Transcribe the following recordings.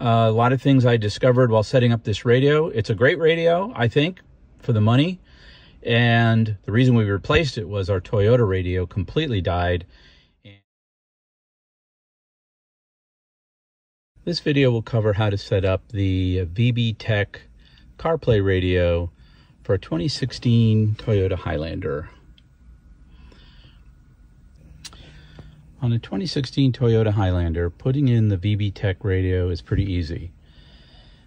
A lot of things I discovered while setting up this radio. It's a great radio, I think, for the money. And the reason we replaced it was our Toyota radio completely died. This video will cover how to set up the ViaBecs CarPlay radio for a 2016 Toyota Highlander. On a 2016 Toyota Highlander, putting in the ViaBecs radio is pretty easy.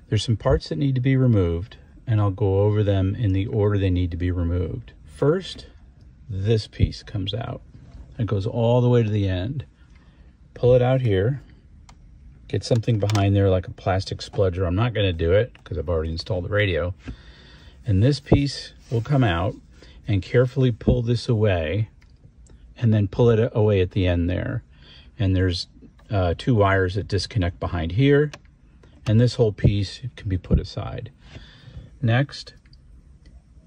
There's some parts that need to be removed, and I'll go over them in the order they need to be removed. First, this piece comes out. It goes all the way to the end. Pull it out here. Get something behind there like a plastic spudger. I'm not going to do it because I've already installed the radio. And this piece will come out and carefully pull this away and then pull it away at the end there. And there's uh, two wires that disconnect behind here. And this whole piece can be put aside. Next,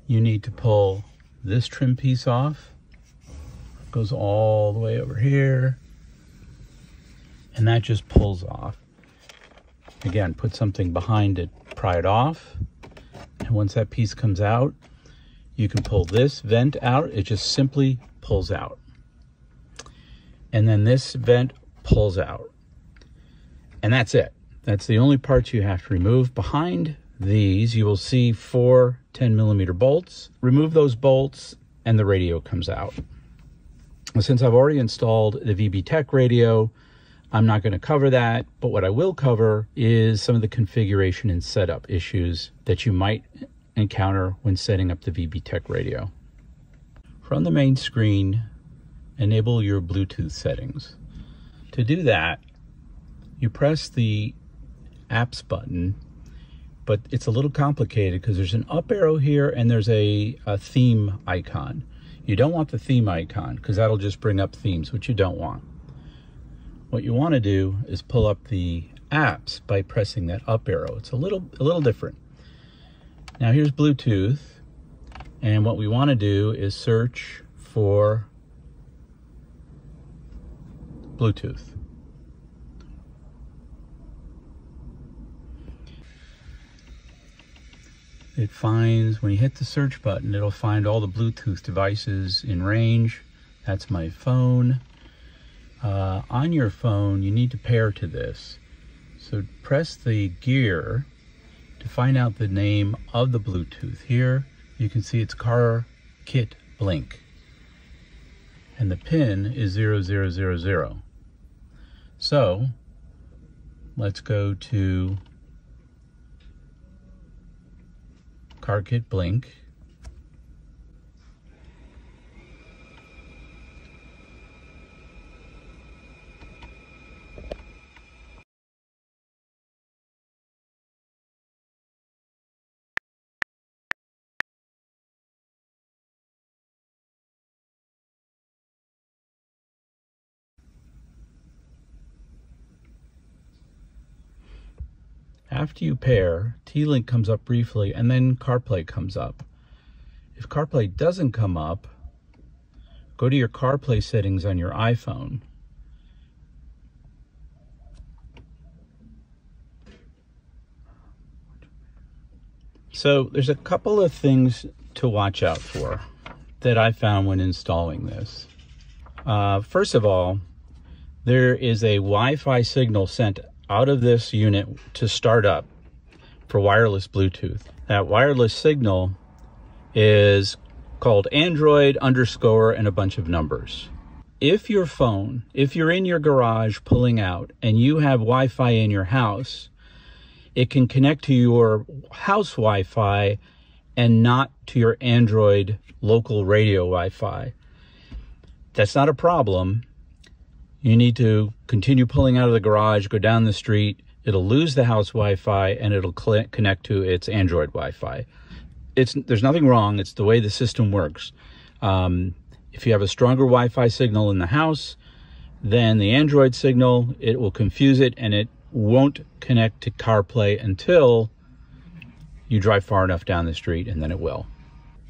you need to pull this trim piece off. It goes all the way over here. And that just pulls off. Again, put something behind it, pry it off. And once that piece comes out, you can pull this vent out. It just simply pulls out and then this vent pulls out. And that's it. That's the only parts you have to remove. Behind these, you will see four 10 millimeter bolts. Remove those bolts and the radio comes out. Since I've already installed the ViaBecs radio, I'm not going to cover that, but what I will cover is some of the configuration and setup issues that you might encounter when setting up the ViaBecs radio. From the main screen, enable your Bluetooth settings. To do that, you press the apps button, but it's a little complicated because there's an up arrow here and there's a, a theme icon. You don't want the theme icon because that'll just bring up themes, which you don't want. What you want to do is pull up the apps by pressing that up arrow. It's a little a little different. Now here's Bluetooth, and what we want to do is search for Bluetooth. It finds, when you hit the search button, it'll find all the Bluetooth devices in range. That's my phone. Uh, on your phone, you need to pair to this. So press the gear to find out the name of the Bluetooth. Here, you can see it's Car Kit Blink. And the pin is 0000. So let's go to CarKit Blink. After you pair, T-Link comes up briefly and then CarPlay comes up. If CarPlay doesn't come up, go to your CarPlay settings on your iPhone. So there's a couple of things to watch out for that I found when installing this. Uh, first of all, there is a Wi-Fi signal sent out of this unit to start up for wireless Bluetooth. That wireless signal is called Android underscore and a bunch of numbers. If your phone, if you're in your garage pulling out and you have Wi Fi in your house, it can connect to your house Wi Fi and not to your Android local radio Wi Fi. That's not a problem you need to continue pulling out of the garage, go down the street. It'll lose the house Wi-Fi and it'll connect to its Android Wi-Fi. It's there's nothing wrong. It's the way the system works. Um, if you have a stronger Wi-Fi signal in the house, then the Android signal it will confuse it and it won't connect to CarPlay until you drive far enough down the street, and then it will.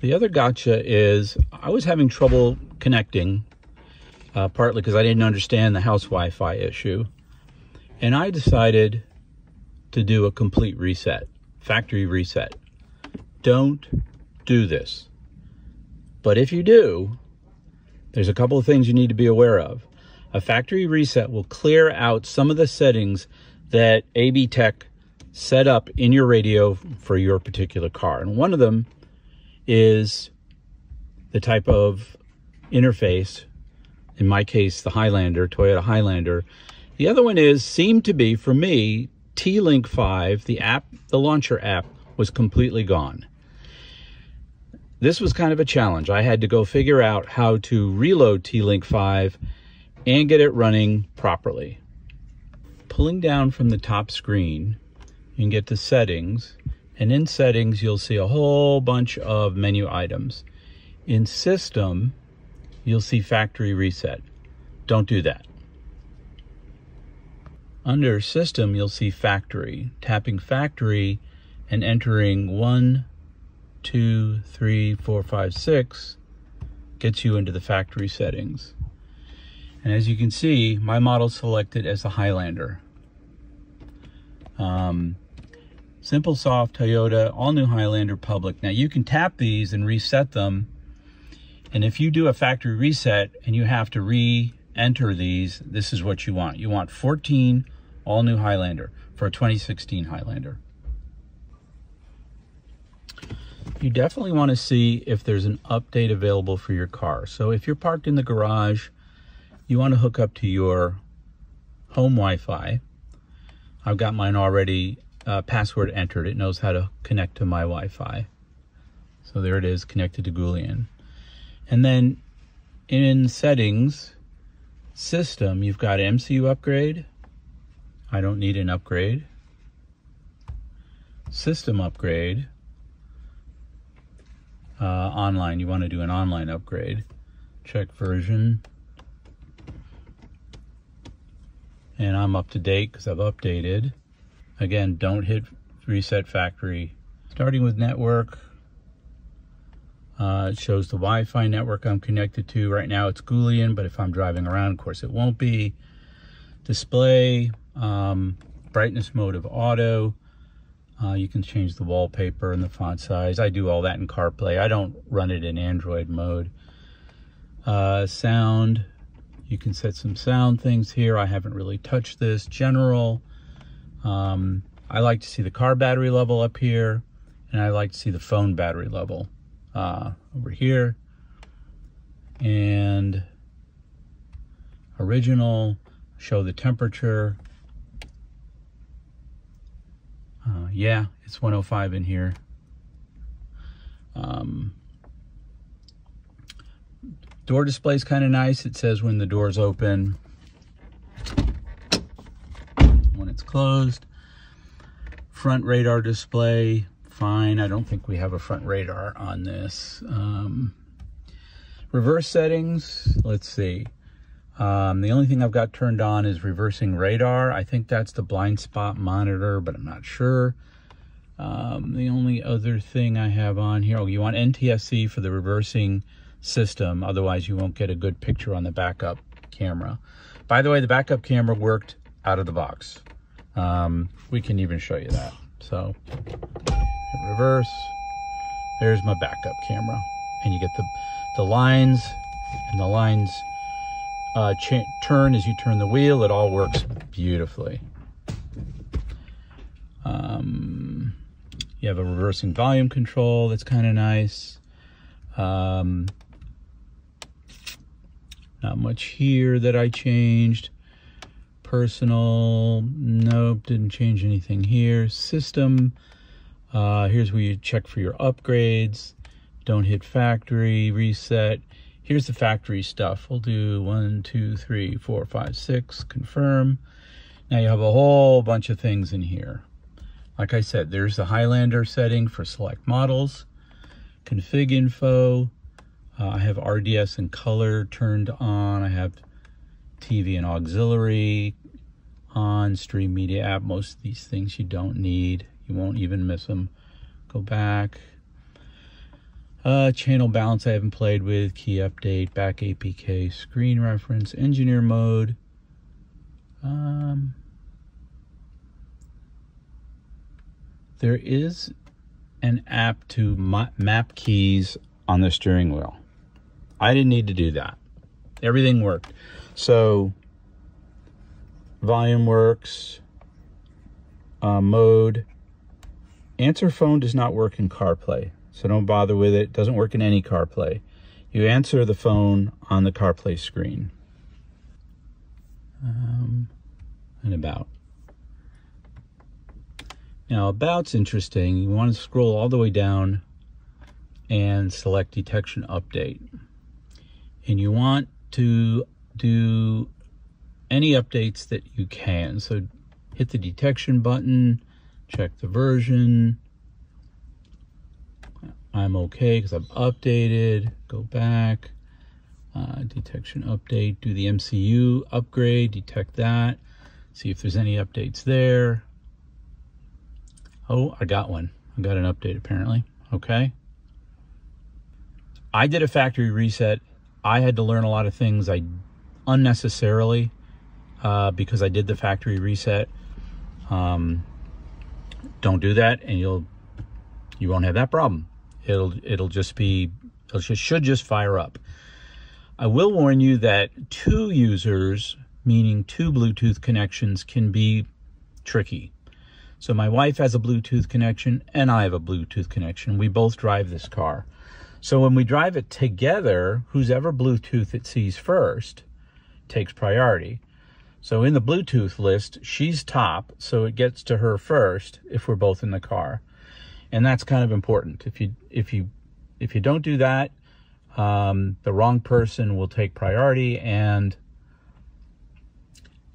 The other gotcha is I was having trouble connecting uh, partly because I didn't understand the house Wi-Fi issue. And I decided to do a complete reset, factory reset. Don't do this. But if you do, there's a couple of things you need to be aware of. A factory reset will clear out some of the settings that ViaBecs set up in your radio for your particular car. And one of them is the type of interface, in my case, the Highlander, Toyota Highlander. The other one is, seemed to be, for me, T-Link 5, the app, the launcher app, was completely gone. This was kind of a challenge. I had to go figure out how to reload T-Link 5 and get it running properly. Pulling down from the top screen, you can get to settings, and in settings, you'll see a whole bunch of menu items. In system, you'll see factory reset. Don't do that. Under system, you'll see factory. Tapping factory and entering one, two, three, four, five, six gets you into the factory settings. And as you can see, my model selected as the Highlander. Um, Simple Soft Toyota, all new Highlander Public. Now you can tap these and reset them. And if you do a factory reset and you have to re-enter these, this is what you want. You want 14 all new Highlander for a 2016 Highlander. You definitely want to see if there's an update available for your car. So if you're parked in the garage, you want to hook up to your home Wi-Fi. I've got mine already uh, password entered. It knows how to connect to my Wi-Fi. So there it is, connected to Goulian. And then in settings, system, you've got MCU upgrade. I don't need an upgrade. System upgrade. Uh, online, you want to do an online upgrade. Check version. And I'm up to date because I've updated. Again, don't hit reset factory. Starting with network, uh, it shows the Wi-Fi network I'm connected to. Right now it's Goulian, but if I'm driving around, of course it won't be. Display, um, brightness mode of auto. Uh, you can change the wallpaper and the font size. I do all that in CarPlay. I don't run it in Android mode. Uh, sound, you can set some sound things here. I haven't really touched this. General, um, I like to see the car battery level up here, and I like to see the phone battery level uh, over here. And original, show the temperature. Uh, yeah, it's 105 in here. Um, door display is kind of nice. It says when the door's open when it's closed. Front radar display, fine. I don't think we have a front radar on this. Um, reverse settings, let's see. Um, the only thing I've got turned on is reversing radar. I think that's the blind spot monitor, but I'm not sure. Um, the only other thing I have on here, oh, you want NTSC for the reversing system. Otherwise, you won't get a good picture on the backup camera. By the way, the backup camera worked out of the box. Um, we can even show you that. So reverse, there's my backup camera. And you get the, the lines and the lines uh, turn as you turn the wheel. It all works beautifully. Um, you have a reversing volume control that's kind of nice. Um, not much here that I changed personal nope didn't change anything here system uh, here's where you check for your upgrades. Don't hit factory reset. Here's the factory stuff. We'll do one two three four five six confirm. Now you have a whole bunch of things in here. Like I said there's the Highlander setting for select models config info. Uh, I have RDS and color turned on. I have TV and auxiliary, on stream media app. Most of these things you don't need. You won't even miss them. Go back. Uh, channel balance I haven't played with. Key update. Back APK. Screen reference. Engineer mode. Um, there is an app to map keys on the steering wheel. I didn't need to do that. Everything worked. So volume works, uh, mode. Answer phone does not work in CarPlay, so don't bother with it. it. Doesn't work in any CarPlay. You answer the phone on the CarPlay screen. Um, and about. Now, about's interesting. You want to scroll all the way down and select detection update. And you want to do any updates that you can. So hit the detection button, check the version. I'm okay because I've updated. Go back. Uh, detection update. Do the MCU upgrade. Detect that. See if there's any updates there. Oh, I got one. I got an update apparently. Okay. I did a factory reset. I had to learn a lot of things I unnecessarily uh, because I did the factory reset. Um, don't do that, and you'll you won't have that problem. It'll it'll just be it should just fire up. I will warn you that two users, meaning two Bluetooth connections, can be tricky. So my wife has a Bluetooth connection and I have a Bluetooth connection. We both drive this car. So when we drive it together, whose ever Bluetooth it sees first takes priority. So in the Bluetooth list, she's top, so it gets to her first if we're both in the car. And that's kind of important. If you if you if you don't do that, um, the wrong person will take priority and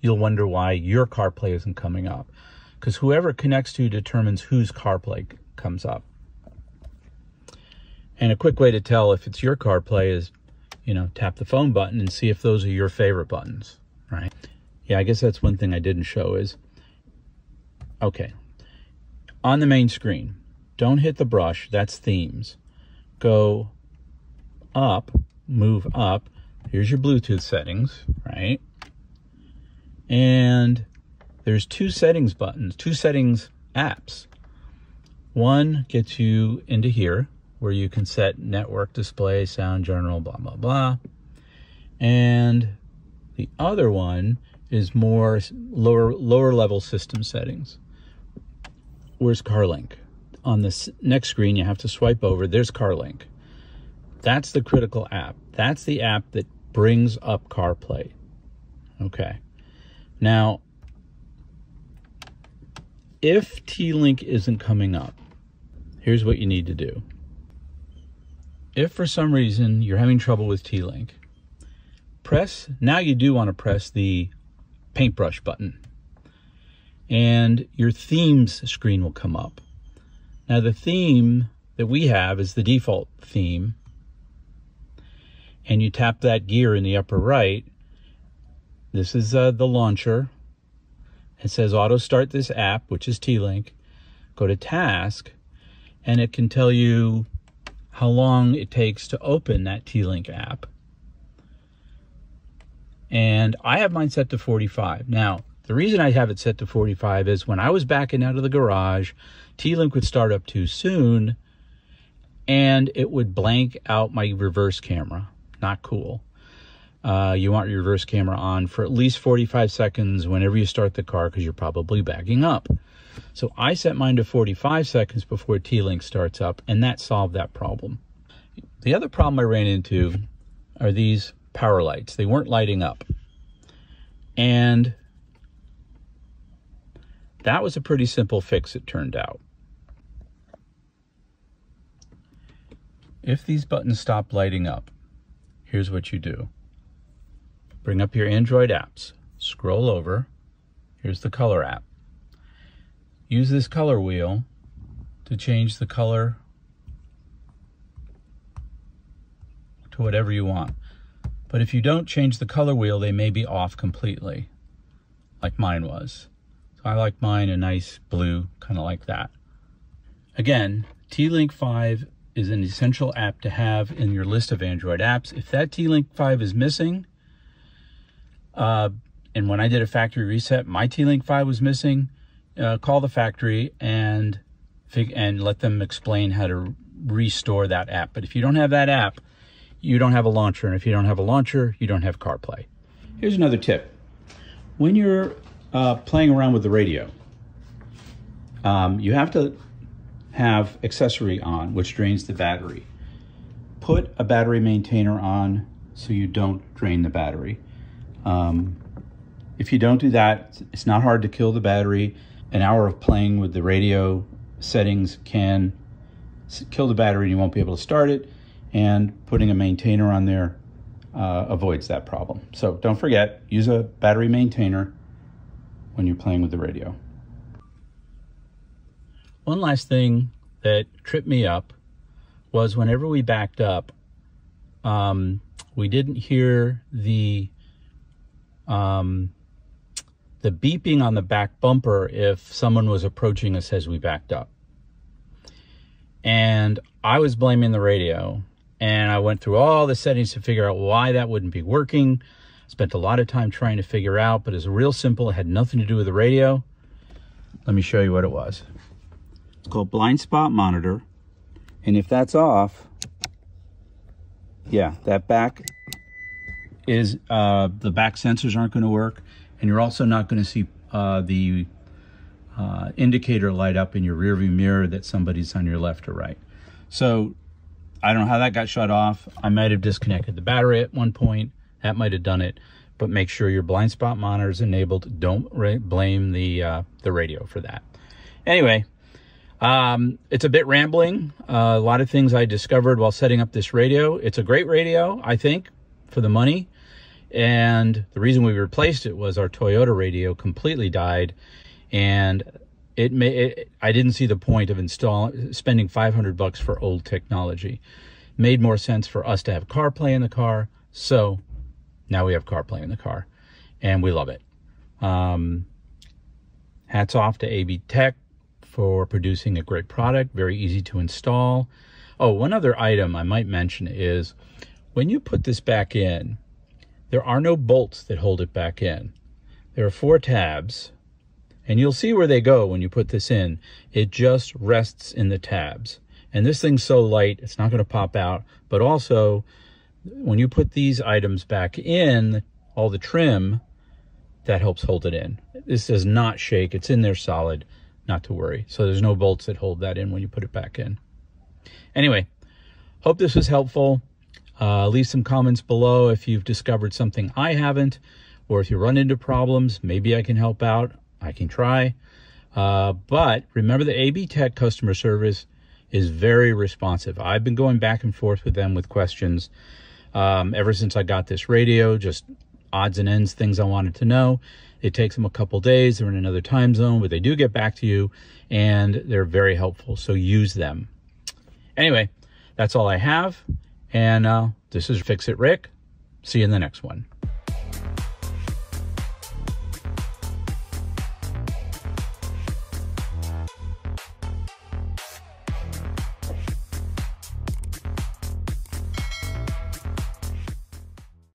you'll wonder why your CarPlay isn't coming up because whoever connects to determines whose CarPlay comes up. And a quick way to tell if it's your CarPlay is, you know, tap the phone button and see if those are your favorite buttons, right? Yeah, I guess that's one thing I didn't show is, okay, on the main screen, don't hit the brush, that's themes. Go up, move up, here's your Bluetooth settings, right? And there's two settings buttons, two settings apps. One gets you into here where you can set network display, sound general, blah, blah, blah. And the other one is more lower, lower level system settings. Where's CarLink? On this next screen, you have to swipe over. There's CarLink. That's the critical app. That's the app that brings up CarPlay. Okay. Now, if T-Link isn't coming up, here's what you need to do. If for some reason you're having trouble with T-Link, press, now you do want to press the paintbrush button and your themes screen will come up. Now the theme that we have is the default theme and you tap that gear in the upper right. This is uh, the launcher it says auto start this app, which is T-Link. Go to task, and it can tell you how long it takes to open that T-Link app. And I have mine set to 45. Now, the reason I have it set to 45 is when I was backing out of the garage, T-Link would start up too soon and it would blank out my reverse camera. Not cool uh, you want your reverse camera on for at least 45 seconds whenever you start the car because you're probably backing up. So I set mine to 45 seconds before T-Link starts up, and that solved that problem. The other problem I ran into are these power lights. They weren't lighting up. And that was a pretty simple fix, it turned out. If these buttons stop lighting up, here's what you do. Bring up your Android apps. Scroll over. Here's the color app. Use this color wheel to change the color to whatever you want. But if you don't change the color wheel, they may be off completely, like mine was. So I like mine a nice blue, kind of like that. Again, T-Link 5 is an essential app to have in your list of Android apps. If that T-Link 5 is missing, uh, and when I did a factory reset, my T-Link 5 was missing. Uh, call the factory and and let them explain how to restore that app. But if you don't have that app, you don't have a launcher. And if you don't have a launcher, you don't have CarPlay. Here's another tip. When you're uh, playing around with the radio, um, you have to have accessory on, which drains the battery. Put a battery maintainer on so you don't drain the battery. Um, if you don't do that, it's not hard to kill the battery. An hour of playing with the radio settings can kill the battery and you won't be able to start it. And putting a maintainer on there uh, avoids that problem. So don't forget, use a battery maintainer when you're playing with the radio. One last thing that tripped me up was whenever we backed up, um, we didn't hear the um, the beeping on the back bumper if someone was approaching us as we backed up. And I was blaming the radio. And I went through all the settings to figure out why that wouldn't be working. Spent a lot of time trying to figure out, but it's real simple. It had nothing to do with the radio. Let me show you what it was. It's called blind spot monitor. And if that's off, yeah, that back is, uh, the back sensors aren't going to work. And you're also not going to see uh, the uh, indicator light up in your rearview mirror that somebody's on your left or right. So I don't know how that got shut off. I might have disconnected the battery at one point. That might have done it. But make sure your blind spot monitor is enabled. Don't blame the uh, the radio for that. Anyway, um, it's a bit rambling. Uh, a lot of things I discovered while setting up this radio. It's a great radio, I think, for the money. And the reason we replaced it was our Toyota radio completely died, and it may it, I didn't see the point of installing spending 500 bucks for old technology. It made more sense for us to have CarPlay in the car, so now we have CarPlay in the car, and we love it. Um, hats off to ViaBecs for producing a great product, very easy to install. Oh, one other item I might mention is when you put this back in, there are no bolts that hold it back in. There are four tabs, and you'll see where they go when you put this in. It just rests in the tabs. And this thing's so light, it's not going to pop out. But also, when you put these items back in, all the trim, that helps hold it in. This does not shake. It's in there solid, not to worry. So there's no bolts that hold that in when you put it back in. Anyway, hope this was helpful. Uh, leave some comments below if you've discovered something I haven't, or if you run into problems, maybe I can help out. I can try. Uh, but remember the ViaBecs customer service is very responsive. I've been going back and forth with them with questions um, ever since I got this radio, just odds and ends, things I wanted to know. It takes them a couple days. They're in another time zone, but they do get back to you and they're very helpful. So use them. Anyway, that's all I have. And uh, this is Fix It Rick. See you in the next one.